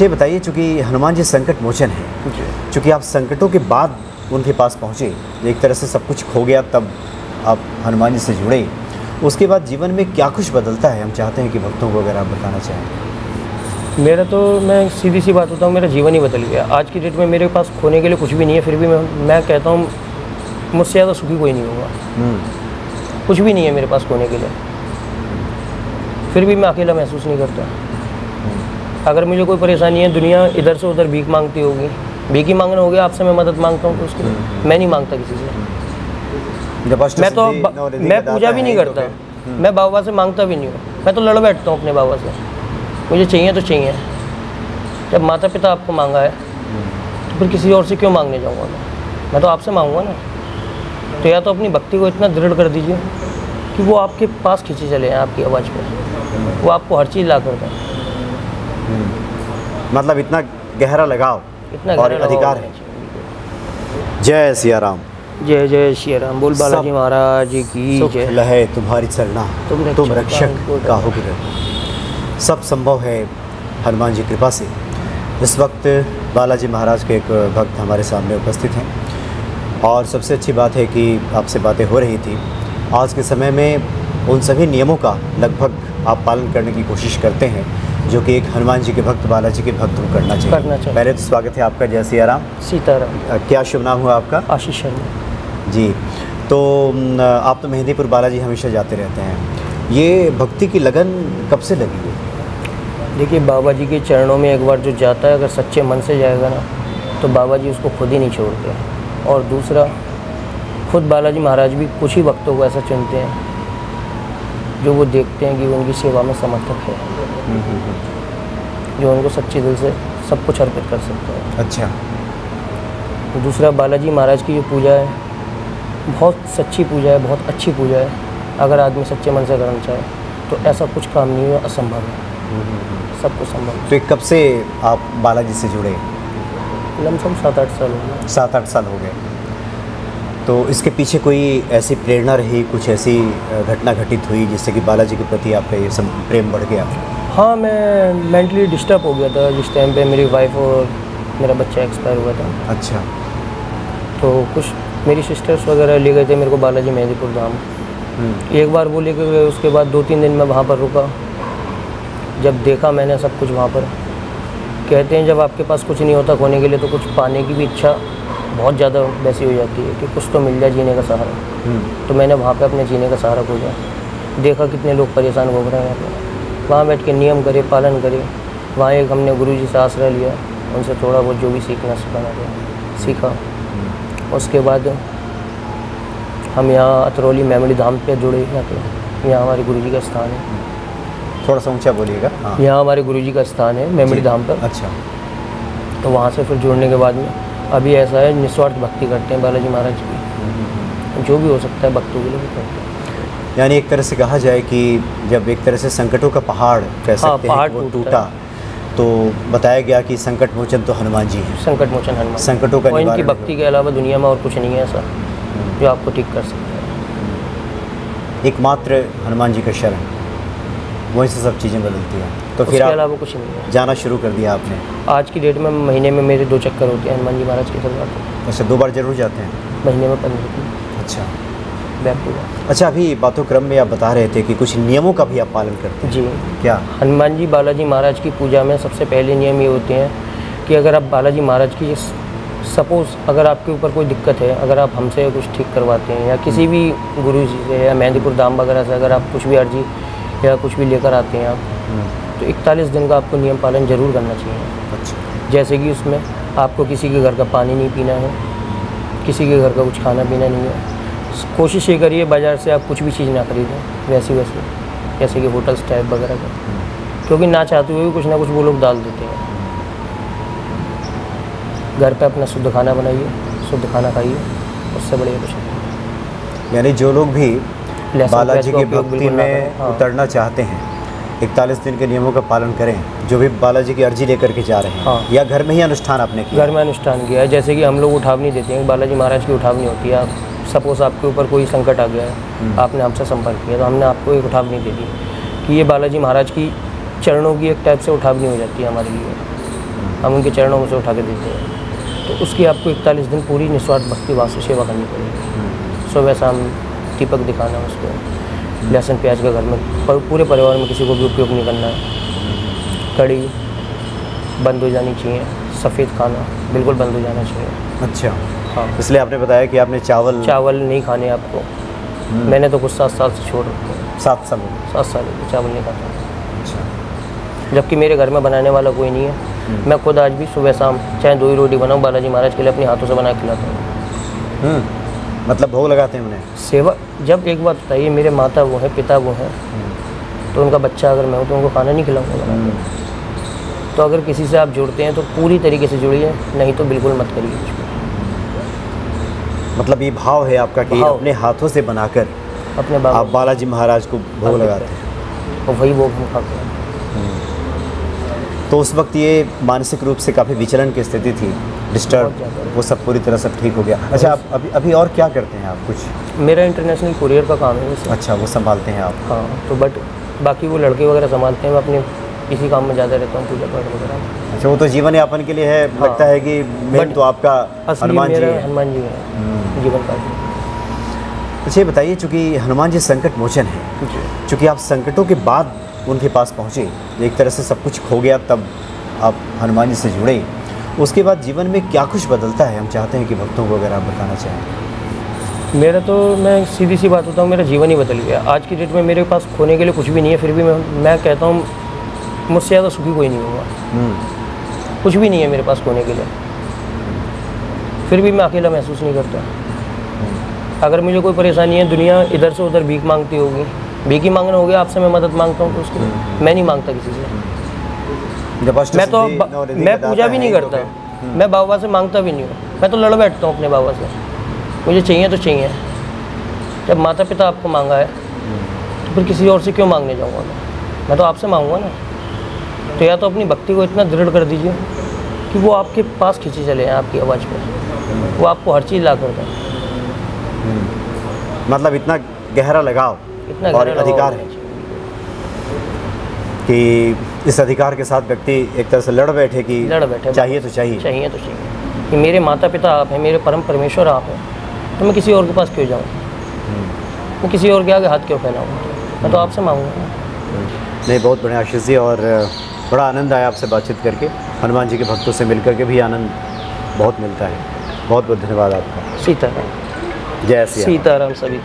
अच्छा ये बताइए चूँकि हनुमान जी संकट मोचन है चूँकि आप संकटों के बाद उनके पास पहुँचे एक तरह से सब कुछ खो गया तब आप हनुमान जी से जुड़े। उसके बाद जीवन में क्या कुछ बदलता है हम चाहते हैं कि भक्तों को अगर आप बताना चाहें। मेरा तो मैं सीधी सी बात होता हूँ मेरा जीवन ही बदल गया। आज की डेट में मेरे पास खोने के लिए कुछ भी नहीं है फिर भी मैं मैं कहता हूँ मुझसे ज़्यादा सुखी कोई नहीं होगा। हम्म, कुछ भी नहीं है मेरे पास खोने के लिए। फिर भी मैं अकेला महसूस नहीं करता। अगर मुझे कोई परेशानी है दुनिया इधर से उधर भीख मांगती होगी। भीख ही मांगना हो गया आपसे मैं मदद माँगता हूँ तो उसके लिए। मैं नहीं माँगता किसी से। मैं तो मैं पूजा भी नहीं तो करता। मैं बाबा से माँगता भी नहीं हूँ। मैं तो लड़ बैठता हूँ अपने बाबा से। मुझे चाहिए तो चाहिए। जब माता पिता आपको मांगा है तो फिर किसी और से क्यों मांगने जाऊँगा मैं? मैं तो आपसे मांगूँगा ना। तो या तो अपनी भक्ति को इतना दृढ़ कर दीजिए कि वो आपके पास खींचे चले हैं आपकी आवाज़ पर वो आपको हर चीज़ ला कर दें। मतलब इतना गहरा लगाव इतना और गहरा अधिकार है। जय सिया राम जय जय श्री राम बोल बालाजी महाराज की जय। लहे तुम्हारी चरना तुम रक्षक तुम रक्षक को काहू सब संभव है हनुमान जी कृपा से। इस वक्त बालाजी महाराज के एक भक्त हमारे सामने उपस्थित हैं। और सबसे अच्छी बात है कि आपसे बातें हो रही थी। आज के समय में उन सभी नियमों का लगभग आप पालन करने की कोशिश करते हैं। जो कि एक हनुमान जी के भक्त बालाजी के भक्त को करना चाहिए। करना चाहिए। पहले तो स्वागत है आपका जय सिया राम सीताराम क्या शुभ नाम हुआ आपका? आशीष शर्मा। जी। तो आप तो मेहंदीपुर बालाजी हमेशा जाते रहते हैं। ये भक्ति की लगन कब से लगी है देखिए बाबा जी के चरणों में एक बार जो जाता है अगर सच्चे मन से जाएगा ना तो बाबा जी उसको खुद ही नहीं छोड़ते। और दूसरा खुद बालाजी महाराज भी कुछ ही भक्तों को ऐसा चुनते हैं। जो वो देखते हैं कि वो उनकी सेवा में समर्थक है। जो उनको सच्चे दिल से सब कुछ अर्पित कर सकते हैं। अच्छा। दूसरा बालाजी महाराज की जो पूजा है बहुत सच्ची पूजा है बहुत अच्छी पूजा है। अगर आदमी सच्चे मन से करना चाहे तो ऐसा कुछ काम नहीं है असंभव है। सब कुछ संभव तो कब से आप बालाजी से जुड़े? लमसम सात आठ साल हो गए। सात आठ साल हो गए। तो इसके पीछे कोई ऐसी प्रेरणा रही कुछ ऐसी घटना घटित हुई जिससे कि बालाजी के प्रति आपका ये प्रेम बढ़ गया? हाँ मैं मेंटली डिस्टर्ब हो गया था जिस टाइम पे मेरी वाइफ और मेरा बच्चा एक्सपायर हुआ था। अच्छा। तो कुछ मेरी सिस्टर्स वगैरह ले गए थे मेरे को बालाजी मेहदीपुर धाम। हम्म, एक बार वो लेकर गए उसके बाद दो तीन दिन मैं वहाँ पर रुका। जब देखा मैंने सब कुछ वहाँ पर। कहते हैं जब आपके पास कुछ नहीं होता खोने के लिए तो कुछ पाने की भी इच्छा बहुत ज़्यादा वैसी हो जाती है कि कुछ तो मिल जाए जीने का सहारा। हम्म, तो मैंने वहाँ पे अपने जीने का सहारा खोजा। देखा कितने लोग परेशान हो रहे हैं यहाँ पे वहाँ बैठ के नियम करे पालन करे। वहाँ एक हमने गुरु जी से आश्रय लिया। उनसे थोड़ा बहुत जो भी सीखना सिखाना था सीखा। उसके बाद हम यहाँ अतरौली मेमड़ी धाम पे जुड़े पे यहाँ हमारे गुरु जी का स्थान है। थोड़ा सा ऊँचा बोलिएगा। हाँ। यहाँ हमारे गुरु जी का स्थान है मेमड़ी जी, धाम पर अच्छा। तो वहाँ से फिर जुड़ने के बाद में अभी ऐसा है निस्वार्थ भक्ति करते हैं बालाजी महाराज की। जो भी हो सकता है भक्तों के लिए वो करते हैं। यानी एक तरह से कहा जाए कि जब एक तरह से संकटों का पहाड़ कह सकते हैं पहाड़ कि वो टूटा तो बताया गया कि संकट मोचन तो हनुमान जी हैं। संकट मोचन हनुमान संकटों का इनकी भक्ति के अलावा दुनिया में और कुछ नहीं है ऐसा जो आपको ठीक कर सकता है। एकमात्र हनुमान जी का शरण। वहीं से सब चीज़ें बदलती हैं। तो फिर अलावा कुछ नहीं जाना शुरू कर दिया आपने। आज की डेट में महीने में मेरे दो चक्कर होते हैं हनुमान जी महाराज के दरबार पे अच्छा दो बार ज़रूर जाते हैं? महीने में पंद्रह दिन। अच्छा। बैक टू अच्छा अभी बातों क्रम में आप बता रहे थे कि कुछ नियमों का भी आप पालन करते हैं। जी। क्या? हनुमान जी बालाजी महाराज की पूजा में सबसे पहले नियम ये होते हैं कि अगर आप बालाजी महाराज की सपोज़ अगर आपके ऊपर कोई दिक्कत है अगर आप हमसे कुछ ठीक करवाते हैं या किसी भी गुरु जी से या मेहंदीपुर धाम वगैरह से अगर आप कुछ भी अर्जी या कुछ भी लेकर आते हैं आप हम्म, तो इकतालीस दिन का आपको नियम पालन ज़रूर करना चाहिए। अच्छा। जैसे कि उसमें आपको किसी के घर का पानी नहीं पीना है किसी के घर का कुछ खाना पीना नहीं है। कोशिश ये करिए बाज़ार से आप कुछ भी चीज़ ना खरीदें वैसी वैसी जैसे कि होटल्स टाइप वगैरह का। क्योंकि ना चाहते हुए भी कुछ ना कुछ वो लोग डाल देते हैं। घर पे अपना शुद्ध खाना बनाइए शुद्ध खाना खाइए उससे बढ़िया कुछ यानी जो लोग भी बालाजी की भक्ति में हाँ। उतरना चाहते हैं। इकतालीस दिन के नियमों का पालन करें जो भी बालाजी की अर्जी लेकर के जा रहे हैं। हाँ। या घर में ही अनुष्ठान आपने किया? घर में अनुष्ठान किया है। जैसे कि हम लोग उठावनी देते हैं बालाजी महाराज की उठावनी होती है। आप सपोज़ आपके ऊपर कोई संकट आ गया है आपने हमसे संपर्क किया तो हमने आपको एक उठावनी दे दी कि ये बालाजी महाराज की चरणों की एक टाइप से उठावनी हो जाती है हमारे लिए। हम उनके चरणों में से उठा के देते हैं। तो उसकी आपको इकतालीस दिन पूरी निस्वार्थ भक्ति भाव से सेवा करनी पड़ेगी। सुबह शाम दीपक दिखाना उसको। लहसुन प्याज का घर में पर पूरे परिवार में किसी को भी उपयोग नहीं करना है। कड़ी बंद हो जानी चाहिए सफ़ेद खाना बिल्कुल बंद हो जाना चाहिए। अच्छा। हाँ। इसलिए आपने बताया कि आपने चावल चावल नहीं खाने आपको। मैंने तो कुछ सात साल से छोड़ रखे हैं। सात साल सात साल हो चावल नहीं खाता। अच्छा। जबकि मेरे घर में बनाने वाला कोई नहीं है। मैं खुद आज भी सुबह शाम चाहे दो ही रोटी बनाऊँ बालाजी महाराज के लिए अपने हाथों से बना खिलाता हूँ। हम्म। मतलब भोग लगाते हैं उन्हें? सेवा जब एक बात बताइए मेरे माता वो हैं पिता वो हैं तो उनका बच्चा अगर मैं हूँ तो उनको खाना नहीं खिलाऊँगा। बना तो अगर किसी से आप जुड़ते हैं तो पूरी तरीके से जुड़िए नहीं तो बिल्कुल मत करिए मतलब ये भाव है आपका कि। अपने हाथों से बनाकर अपने आप बालाजी महाराज को भोग लगाते हैं। और वही भोग हम खाते हैं। तो उस वक्त ये मानसिक रूप से काफ़ी विचलन की स्थिति थी डिस्टर्ब वो सब पूरी तरह सब ठीक हो गया। अच्छा आप अभी अभी और क्या करते हैं आप कुछ? मेरा इंटरनेशनल कुरियर का काम है वैसे। अच्छा वो संभालते हैं आप। हाँ तो बट बाकी वो लड़के वगैरह संभालते हैं मैं अपने इसी काम में ज़्यादा रहता हूँ पूजा पाठ वगैरह। अच्छा वो तो जीवन यापन के लिए है हाँ। लगता है कि मेन तो आपका हनुमान जी है। हनुमान जी है जीवन का अच्छा ये बताइए चूँकि हनुमान जी संकट मोचन है चूँकि आप संकटों के बाद उनके पास पहुँचे। एक तरह से सब कुछ खो गया तब आप हनुमान जी से जुड़े। उसके बाद जीवन में क्या कुछ बदलता है? हम चाहते हैं कि भक्तों को अगर आप बताना चाहें। मेरा तो मैं सीधी सी बात होता हूँ मेरा जीवन ही बदल गया। आज की डेट में मेरे पास खोने के लिए कुछ भी नहीं है फिर भी मैं मैं कहता हूँ मुझसे ज़्यादा सुखी कोई नहीं होगा। हम्म, कुछ भी नहीं है मेरे पास खोने के लिए। फिर भी मैं अकेला महसूस नहीं करता। अगर मुझे कोई परेशानी है दुनिया इधर से उधर भीख मांगती होगी भीख ही मांगना हो गया आपसे मैं मदद माँगता हूँ तो उसकी मैं नहीं माँगता किसी से। मैं तो मैं पूजा भी नहीं तो करता। फिर- मैं बाबा से माँगता भी नहीं हूँ। मैं तो लड़ बैठता हूँ अपने बाबा से। मुझे चाहिए तो चाहिए। जब माता पिता आपको मांगा है तो फिर किसी और से क्यों मांगने जाऊँगा मैं? मैं तो आपसे मांगूँगा ना। तो या तो अपनी भक्ति को इतना दृढ़ कर दीजिए कि वो आपके पास खींची चले जाएँ आपकी आवाज़ पर वो आपको हर चीज़ ला कर दें। मतलब इतना गहरा लगाव। और अधिकार है। कि इस अधिकार के साथ व्यक्ति एक तरह से लड़ बैठे कि लड़ बैठे चाहिए तो चाहिए। चाहिए तो चाहिए। कि मेरे माता पिता आप हैं मेरे परम परमेश्वर आप हैं तो मैं किसी और के पास क्यों जाऊँ? मैं किसी और के आगे हाथ क्यों फैलाऊँ? मैं तो आपसे मांगूँगा। नहीं बहुत बढ़िया आशीष जी और बड़ा आनंद आया आपसे बातचीत करके। हनुमान जी के भक्तों से मिलकर के भी आनंद बहुत मिलता है। बहुत बहुत धन्यवाद आपका। सीताराम। जय सीताराम सभी